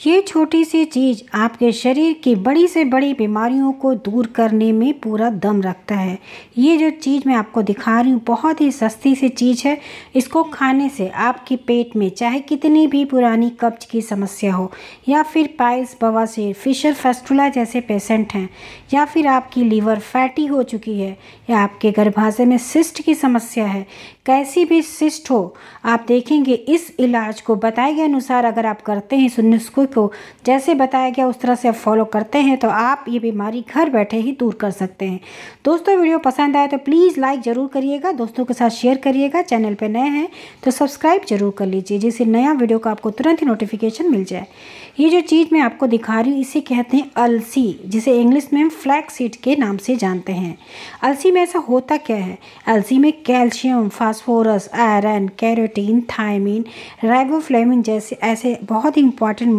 ये छोटी सी चीज़ आपके शरीर की बड़ी से बड़ी बीमारियों को दूर करने में पूरा दम रखता है। ये जो चीज़ मैं आपको दिखा रही हूँ, बहुत ही सस्ती सी चीज़ है। इसको खाने से आपके पेट में चाहे कितनी भी पुरानी कब्ज की समस्या हो, या फिर पाइल्स, बवासीर, फिशर, फेस्टुला जैसे पेशेंट हैं, या फिर आपकी लीवर फैटी हो चुकी है, या आपके गर्भाशय में सिस्ट की समस्या है, कैसी भी सिस्ट हो, आप देखेंगे इस इलाज को बताए गए अनुसार अगर आप करते हैं इस नुस्खे को जैसे बताया गया उस तरह से आप फॉलो करते हैं तो आप ये बीमारी घर बैठे ही दूर कर सकते हैं। दोस्तों, वीडियो पसंद आए तो प्लीज़ लाइक ज़रूर करिएगा, दोस्तों के साथ शेयर करिएगा चैनल पर नए हैं तो सब्सक्राइब ज़रूर कर लीजिए, जिससे नया वीडियो का आपको तुरंत ही नोटिफिकेशन मिल जाए। ये जो चीज़ मैं आपको दिखा रही हूँ, इसे कहते हैं अलसी, जिसे इंग्लिश में हम फ्लैक सीड के नाम से जानते हैं। अलसी में ऐसा होता क्या है? अलसी में calcium phosphorus iron carotene thiamine riboflavin जैसे ऐसे बहुत ही इंपॉर्टेंट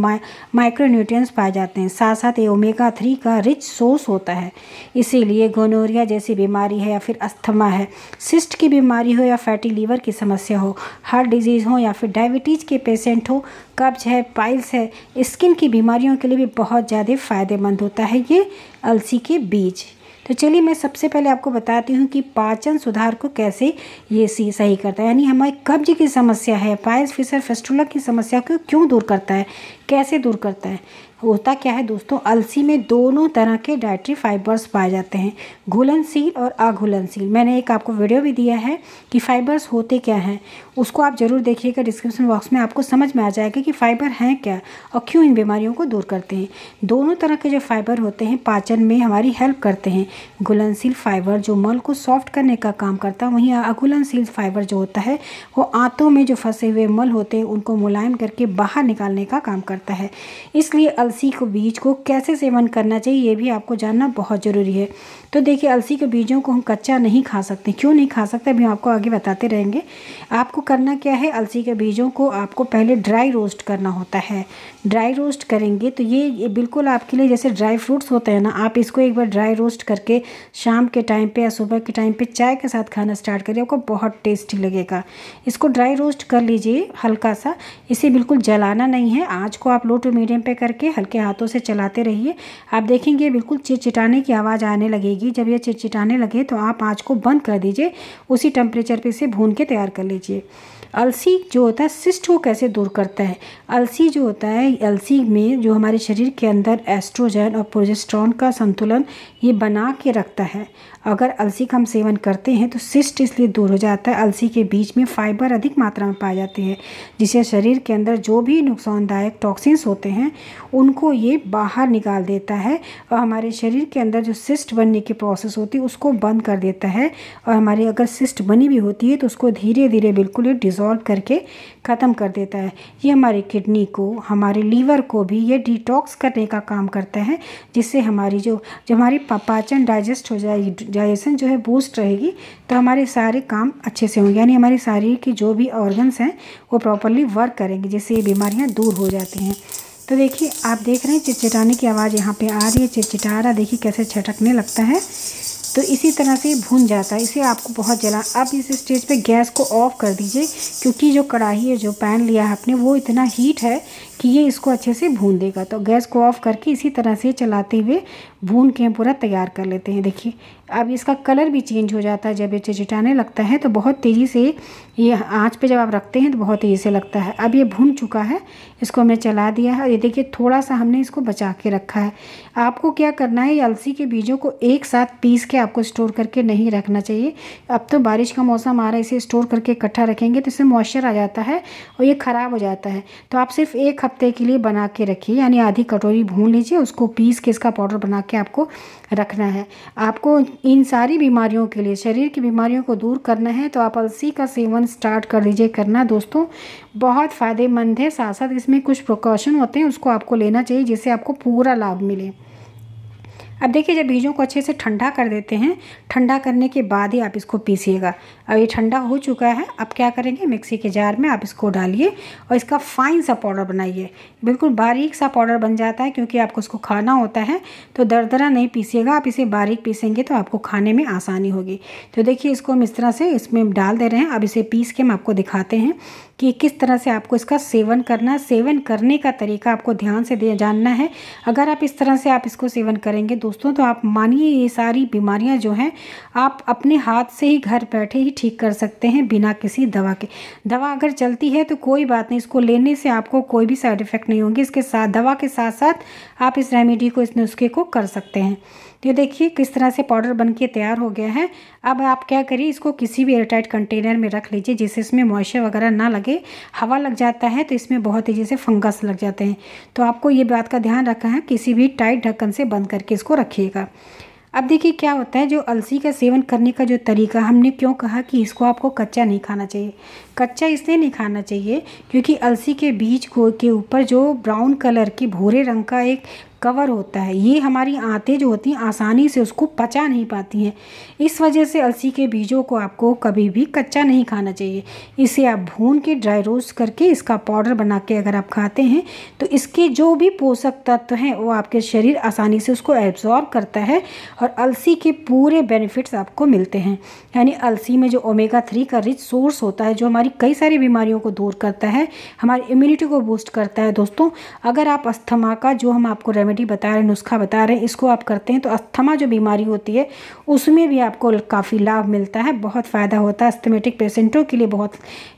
माइक्रोन्यूट्रिएंट्स पाए जाते हैं। साथ साथ ये ओमेगा थ्री का रिच सोर्स होता है। इसीलिए गोनोरिया जैसी बीमारी है या फिर अस्थमा है सिस्ट की बीमारी हो या फैटी लीवर की समस्या हो हार्ट डिज़ीज़ हो या फिर डायबिटीज़ के पेशेंट हो, कब्ज है पाइल्स है स्किन की बीमारियों के लिए भी बहुत ज़्यादा फ़ायदेमंद होता है ये, अलसी के बीज। तो चलिए मैं सबसे पहले आपको बताती हूँ कि पाचन सुधार को कैसे ये सी सही करता है। यानी हमारी कब्ज की समस्या है पाइल्स फिसर फेस्टुला की समस्या को क्यों दूर करता है, कैसे दूर करता है? होता क्या है दोस्तों? अलसी में दोनों तरह के डाइट्री फाइबर्स पाए जाते हैं, घुलनशील और अघुलनशील। मैंने एक आपको वीडियो भी दिया है कि फाइबर्स होते क्या हैं, उसको आप ज़रूर देखिएगा, डिस्क्रिप्शन बॉक्स में आपको समझ में आ जाएगा कि फ़ाइबर हैं क्या और क्यों इन बीमारियों को दूर करते हैं। दोनों तरह के जो फाइबर होते हैं, पाचन में हमारी हेल्प करते हैं। घुलनशील फाइबर जो मल को सॉफ्ट करने का काम करता है वहीं अघुलनशील फाइबर जो होता है वो आंतों में जो फंसे हुए मल होते हैं उनको मुलायम करके बाहर निकालने का काम करता है। इसलिए अलसी को बीज को कैसे सेवन करना चाहिए ये भी आपको जानना बहुत ज़रूरी है। तो देखिए अलसी के बीजों को हम कच्चा नहीं खा सकते। क्यों नहीं खा सकते अभी हम आपको आगे बताते रहेंगे। आपको करना क्या है अलसी के बीजों को आपको पहले ड्राई रोस्ट करना होता है। ड्राई रोस्ट करेंगे तो ये, ये बिल्कुल आपके लिए जैसे ड्राई फ्रूट्स होते हैं ना आप इसको एक बार ड्राई रोस्ट करके शाम के टाइम पे या सुबह के टाइम पे चाय के साथ खाना स्टार्ट करिए, आपको बहुत टेस्टी लगेगा। इसको ड्राई रोस्ट कर लीजिए हल्का सा। इसे बिल्कुल जलाना नहीं है। आज को आप लो टू मीडियम पे करके हल्के हाथों से चलाते रहिए। आप देखेंगे बिल्कुल चिटचिटाने की आवाज़ आने लगेगी। जब यह चिटचिटाने लगे तो आप आँच को बंद कर दीजिए। उसी टेम्परेचर पर इसे भून के तैयार कर लीजिए। अलसी जो होता है, सिस्ट को कैसे दूर करता है? अलसी जो होता है, अलसी में जो हमारे शरीर के अंदर एस्ट्रोजन और प्रोजेस्ट्रॉन का संतुलन ये बना के रखता है। अगर अलसी का हम सेवन करते हैं तो सिस्ट इसलिए दूर हो जाता है, अलसी के बीच में फाइबर अधिक मात्रा में पाए जाते हैं जिससे शरीर के अंदर जो भी नुकसानदायक टॉक्सिन्स होते हैं, उनको ये बाहर निकाल देता है और हमारे शरीर के अंदर जो सिस्ट बनने की प्रोसेस होती है, उसको बंद कर देता है और हमारी अगर सिस्ट बनी भी होती है तो उसको धीरे धीरे बिल्कुल ही डिज़ोल्व करके ख़त्म कर देता है। ये हमारी किडनी को, हमारे लीवर को भी ये डिटॉक्स करने का काम करता है, जिससे हमारी जो जो हमारी पाचन डाइजेस्ट हो जाएगी डाइजेशन जो है बूस्ट रहेगी तो हमारे सारे काम अच्छे से होंगे। यानी हमारे शरीर की जो भी ऑर्गन्स हैं, वो प्रॉपरली वर्क करेंगे, जिससे ये बीमारियाँ दूर हो जाती हैं। तो देखिए, आप देख रहे हैं चिटचिटाने की आवाज़ यहाँ पे आ रही है चिटचिटा रहा देखिए कैसे छटकने लगता है। तो इसी तरह से भून जाता है। इसे आपको बहुत जला अब इस स्टेज पे गैस को ऑफ़ कर दीजिए, क्योंकि जो कढ़ाई है, जो पैन लिया है आपने, वो इतना हीट है कि ये इसको अच्छे से भून देगा। तो गैस को ऑफ़ करके इसी तरह से चलाते हुए भून के पूरा तैयार कर लेते हैं। देखिए अब इसका कलर भी चेंज हो जाता है, जब ये चिटाने लगता है तो बहुत तेज़ी से ये आँच पे जब आप रखते हैं तो बहुत तेज़ी से लगता है। अब ये भून चुका है, इसको हमने चला दिया है। ये देखिए थोड़ा सा हमने इसको बचा के रखा है। आपको क्या करना है, ये अलसी के बीजों को एक साथ पीस के आपको स्टोर करके नहीं रखना चाहिए। अब तो बारिश का मौसम आ रहा है, इसे स्टोर करके इकट्ठा रखेंगे तो इससे मॉइस्चर आ जाता है और ये ख़राब हो जाता है। तो आप सिर्फ़ एक हफ़्ते के लिए बना के रखिए, यानी आधी कटोरी भून लीजिए, उसको पीस के इसका पाउडर बना के आपको रखना है। आपको इन सारी बीमारियों के लिए, शरीर की बीमारियों को दूर करना है तो आप अलसी का सेवन स्टार्ट कर दीजिए करना दोस्तों। बहुत फ़ायदेमंद है साथ साथ इसमें कुछ प्रिकॉशन होते हैं, उसको आपको लेना चाहिए, जिससे आपको पूरा लाभ मिले। अब देखिए, जब बीजों को अच्छे से ठंडा कर देते हैं, ठंडा करने के बाद ही आप इसको पीसिएगा। अब ये ठंडा हो चुका है, अब क्या करेंगे? मिक्सी के जार में आप इसको डालिए और इसका फाइन सा पाउडर बनाइए। बिल्कुल बारीक सा पाउडर बन जाता है, क्योंकि आपको उसको खाना होता है तो दरदरा नहीं पीसिएगा। आप इसे बारीक पीसेंगे तो आपको खाने में आसानी होगी। तो देखिए, इसको हम इस तरह से इसमें डाल दे रहे हैं। अब इसे पीस के हम आपको दिखाते हैं कि किस तरह से आपको इसका सेवन करना सेवन करने का तरीका आपको ध्यान से दे जानना है। अगर आप इस तरह से आप इसको सेवन करेंगे दोस्तों तो आप मानिए ये सारी बीमारियाँ जो हैं, आप अपने हाथ से ही घर बैठे ही ठीक कर सकते हैं बिना किसी दवा के। दवा अगर चलती है तो कोई बात नहीं, इसको लेने से आपको कोई भी साइड इफ़ेक्ट नहीं होंगे। इसके साथ, दवा के साथ साथ आप इस रेमेडी को, इस नुस्खे को कर सकते हैं। तो ये देखिए किस तरह से पाउडर बन के तैयार हो गया है। अब आप क्या करिए, इसको किसी भी एयरटाइट कंटेनर में रख लीजिए, जिससे इसमें मॉइस्चर वगैरह ना लगे। हवा लग जाता है तो इसमें बहुत तेज़ी से फंगस लग जाते हैं। तो आपको ये बात का ध्यान रखना है, किसी भी टाइट ढक्कन से बंद करके इसको रखिएगा। अब देखिए क्या होता है, जो अलसी का सेवन करने का जो तरीका हमने क्यों कहा कि इसको आपको कच्चा नहीं खाना चाहिए? कच्चा इसलिए नहीं खाना चाहिए क्योंकि अलसी के बीज को, के ऊपर जो ब्राउन कलर की भूरे रंग का एक कवर होता है। ये हमारी आंतें जो होती हैं, आसानी से उसको पचा नहीं पाती हैं। इस वजह से अलसी के बीजों को आपको कभी भी कच्चा नहीं खाना चाहिए। इसे आप भून के ड्राई रोस्ट करके इसका पाउडर बना के अगर आप खाते हैं तो इसके जो भी पोषक तत्व हैं, वो आपके शरीर आसानी से उसको एब्जॉर्ब करता है और अलसी के पूरे बेनिफिट्स आपको मिलते हैं। यानी अलसी में जो ओमेगा थ्री का रिच सोर्स होता है, जो हमारी कई सारी बीमारियों को दूर करता है, हमारी इम्यूनिटी को बूस्ट करता है। दोस्तों, अगर आप अस्थमा का, जो हम आपको रेमेडी रेमेडी बता रहे हैं नुस्खा बता रहे हैं इसको आप करते हैं तो अस्थमा जो बीमारी होती है उसमें भी आपको काफ़ी लाभ मिलता है बहुत फ़ायदा होता है अस्थमेटिक पेशेंटों के लिए बहुत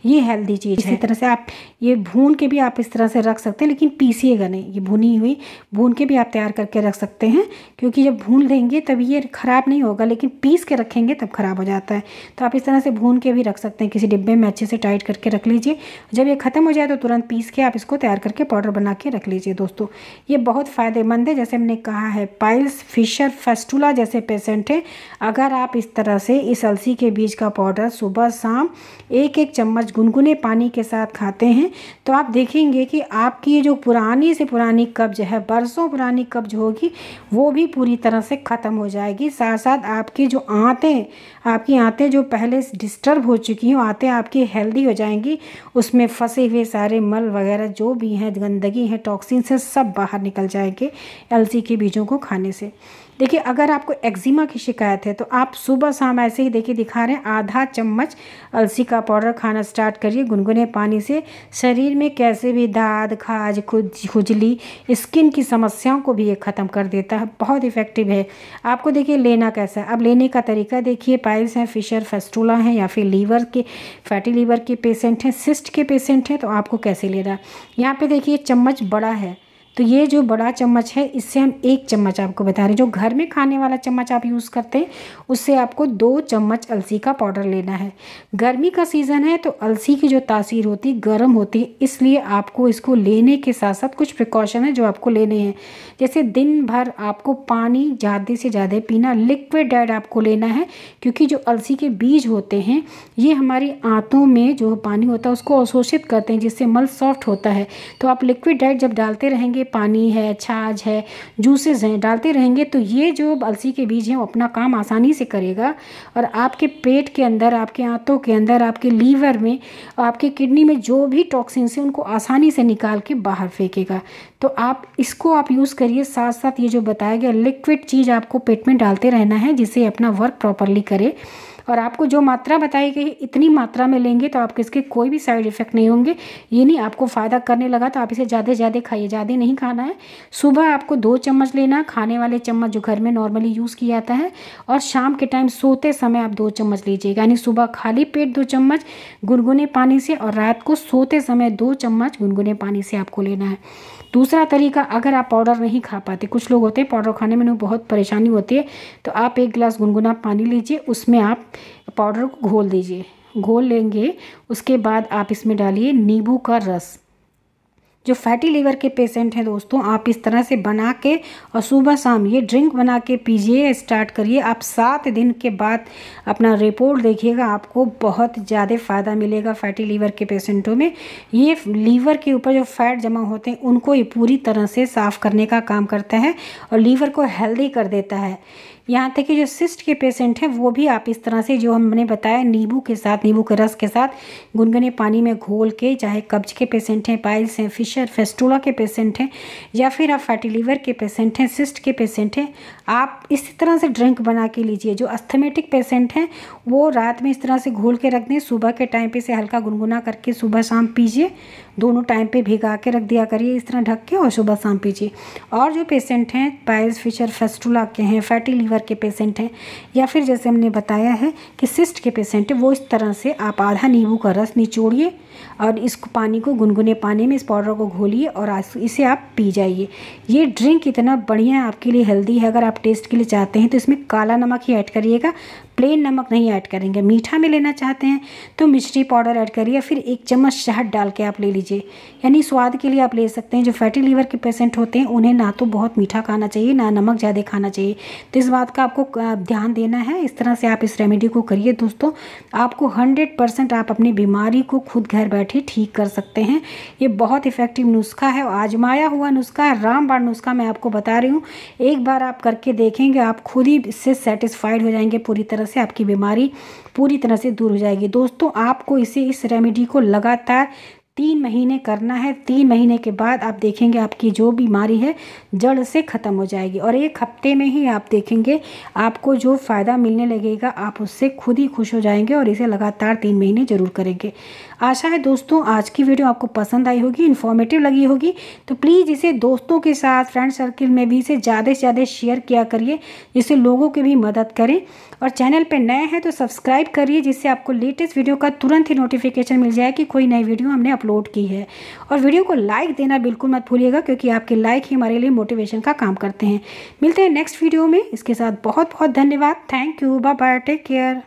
ये हेल्दी चीज़ इसी तरह से आप ये भून के भी आप इस तरह से रख सकते हैं लेकिन पीसीएगा नहीं ये भुनी हुई भून के भी आप तैयार करके रख सकते हैं क्योंकि जब भून लेंगे तब ये ख़राब नहीं होगा लेकिन पीस के रखेंगे तब ख़राब हो जाता है। तो आप इस तरह से भून के भी रख सकते हैं किसी डिब्बे में अच्छे से टाइट करके रख लीजिए। जब ये ख़त्म हो जाए तो तुरंत पीस के आप इसको तैयार करके पाउडर बना के रख लीजिए दोस्तों। ये बहुत फ़ायदेमंद है जैसे हमने कहा है, पाइल्स, फिशर, फेस्टूला जैसे पेशेंट हैं। अगर आप इस तरह से इस अलसी के बीज का पाउडर सुबह शाम एक एक चम्मच गुनगुने पानी के साथ खाते हैं तो आप देखेंगे कि आपकी ये जो पुरानी से पुरानी कब्ज है, बरसों पुरानी कब्ज होगी, वो भी पूरी तरह से ख़त्म हो जाएगी। साथ साथ आपकी जो आँतें, आपकी आँतें जो पहले डिस्टर्ब हो चुकी हैं, आँतें आपकी हेल्दी हो जाएँगी। उसमें फंसे हुए सारे मल वगैरह जो भी हैं, गंदगी हैं टॉक्सिन से सब बाहर निकल जाएँगे। अलसी के बीजों को खाने से। देखिए, अगर आपको एक्जिमा की शिकायत है तो आप सुबह शाम ऐसे ही देखिए, दिखा रहे हैं, आधा चम्मच अलसी का पाउडर खाना स्टार्ट करिए, गुनगुने पानी से। शरीर में कैसे भी दाद, खाज खुजली, स्किन की समस्याओं को भी ये ख़त्म कर देता है, बहुत इफ़ेक्टिव है। आपको देखिए, लेना कैसा है? अब लेने का तरीका देखिए, पाइल्स हैं, फिशर, फेस्टूला हैं, या फिर लीवर के, फैटी लीवर के पेशेंट हैं, सिस्ट के पेशेंट हैं तो आपको कैसे लेना यहाँ पर देखिए, चम्मच बड़ा है तो ये जो बड़ा चम्मच है, इससे हम एक चम्मच आपको बता रहे हैं। जो घर में खाने वाला चम्मच आप यूज़ करते हैं, उससे आपको दो चम्मच अलसी का पाउडर लेना है। गर्मी का सीज़न है तो अलसी की जो तासीर होती है गर्म होती है इसलिए आपको इसको लेने के साथ साथ कुछ प्रिकॉशन है जो आपको लेने हैं। जैसे दिन भर आपको पानी ज़्यादा से ज़्यादा पीना लिक्विड डाइट आपको लेना है, क्योंकि जो अलसी के बीज होते हैं, ये हमारी आंतों में जो पानी होता है, उसको अवशोषित करते हैं, जिससे मल सॉफ्ट होता है। तो आप लिक्विड डाइट जब डालते रहेंगे पानी है, छाछ है, जूसेस हैं, डालते रहेंगे तो ये जो अलसी के बीज हैं वो अपना काम आसानी से करेगा। और आपके पेट के अंदर, आपके आंतों के अंदर, आपके लीवर में, आपके किडनी में जो भी टॉक्सिन्स हैं उनको आसानी से निकाल के बाहर फेंकेगा। तो आप इसको आप यूज़ करिए। साथ साथ ये जो बताया गया लिक्विड चीज़ आपको पेट में डालते रहना है, जिससे अपना वर्क प्रॉपरली करे। और आपको जो मात्रा बताई गई, इतनी मात्रा में लेंगे तो आपके इसके कोई भी साइड इफ़ेक्ट नहीं होंगे। ये नहीं आपको फ़ायदा करने लगा तो आप इसे ज़्यादा ज़्यादा खाइए। ज़्यादा नहीं खाना है। सुबह आपको दो चम्मच लेना, खाने वाले चम्मच जो घर में नॉर्मली यूज़ किया जाता है और शाम के टाइम सोते समय आप दो चम्मच लीजिएगा। यानी सुबह खाली पेट दो चम्मच गुनगुने पानी से और रात को सोते समय दो चम्मच गुनगुने पानी से आपको लेना है। दूसरा तरीका, अगर आप पाउडर नहीं खा पाते, कुछ लोग होते हैं पाउडर खाने में उन्हें बहुत परेशानी होती है तो आप एक गिलास गुनगुना पानी लीजिए, उसमें आप पाउडर को घोल दीजिए। घोल लेंगे, उसके बाद आप इसमें डालिए नींबू का रस। जो फैटी लीवर के पेशेंट हैं दोस्तों, आप इस तरह से बना के और सुबह शाम ये ड्रिंक बना के पीजिए स्टार्ट करिए। आप सात दिन के बाद अपना रिपोर्ट देखिएगा, आपको बहुत ज़्यादा फ़ायदा मिलेगा फैटी लीवर के पेशेंटों में। ये लीवर के ऊपर जो फैट जमा होते हैं, उनको ये पूरी तरह से साफ़ करने का काम करता है और लीवर को हेल्दी कर देता है। यहाँ तक कि जो सिस्ट के पेशेंट हैं, वो भी आप इस तरह से जो हमने बताया, नींबू के साथ, नींबू के रस के साथ, गुनगुने पानी में घोल के, चाहे कब्ज के पेशेंट हैं पाइल्स हैं फिशर फेस्टोला के पेशेंट हैं, या फिर आप फैटी लीवर के पेशेंट हैं सिस्ट के पेशेंट हैं, आप इसी तरह से ड्रिंक बना के लीजिए। जो अस्थमेटिक पेशेंट हैं, वो रात में इस तरह से घोल के रख दें, सुबह के टाइम पर से हल्का गुनगुना करके सुबह शाम पीजिए। दोनों टाइम पे भिगा के रख दिया करिए, इस तरह ढक के और सुबह शाम पीजिए। और जो पेशेंट हैं पाइल्स फिशर फेस्टुला के हैं फैटी लीवर के पेशेंट हैं, या फिर जैसे हमने बताया है कि सिस्ट के पेशेंट है, वो इस तरह से आप आधा नींबू का रस निचोड़िए और इस पानी को गुनगुने पानी में, इस पाउडर को घोलिए और इसे आप पी जाइए। ये ड्रिंक इतना बढ़िया आपके लिए हेल्दी है, अगर आप टेस्ट के लिए चाहते हैं तो इसमें काला नमक ही ऐड करिएगा। प्लेन नमक नहीं ऐड करेंगे। मीठा में लेना चाहते हैं तो मिश्री पाउडर ऐड करिए फिर एक चम्मच शहद डाल के आप ले लीजिए। यानी स्वाद के लिए आप ले सकते हैं। जो फैटी लीवर के पेशेंट होते हैं, उन्हें ना तो बहुत मीठा खाना चाहिए, ना नमक ज़्यादा खाना चाहिए। तो इस बात का आपको ध्यान देना है। इस तरह से आप इस रेमेडी को करिए दोस्तों। आपको हंड्रेड परसेंट आप अपनी बीमारी को खुद घर बैठे ठीक कर सकते हैं। ये बहुत इफ़ेक्टिव नुस्खा है। आजमाया हुआ नुस्खा है रामबाण नुस्खा मैं आपको बता रही हूँ। एक बार आप करके देखेंगे, आप खुद ही इससे सेटिस्फाइड हो जाएँगे पूरी तरह से आपकी बीमारी पूरी तरह से दूर हो जाएगी। दोस्तों, आपको इसे इस रेमेडी को लगातार तीन महीने करना है, तीन महीने के बाद आप देखेंगे आपकी जो बीमारी है, जड़ से ख़त्म हो जाएगी। और एक हफ़्ते में ही आप देखेंगे, आपको जो फ़ायदा मिलने लगेगा, आप उससे खुद ही खुश हो जाएँगे और इसे लगातार तीन महीने ज़रूर करेंगे। आशा है दोस्तों, आज की वीडियो आपको पसंद आई होगी इन्फॉर्मेटिव लगी होगी। तो प्लीज़ इसे दोस्तों के साथ फ्रेंड सर्किल में भी इसे ज़्यादा से ज़्यादा शेयर किया करिए, जिससे लोगों की भी मदद करें। और चैनल पर नए हैं तो सब्सक्राइब करिए, जिससे आपको लेटेस्ट वीडियो का तुरंत ही नोटिफिकेशन मिल जाए कि कोई नई वीडियो हमने अपलोड की है। और वीडियो को लाइक देना बिल्कुल मत भूलिएगा, क्योंकि आपके लाइक ही हमारे लिए मोटिवेशन का काम करते हैं। मिलते हैं नेक्स्ट वीडियो में। इसके साथ बहुत बहुत धन्यवाद। Thank you bye bye take care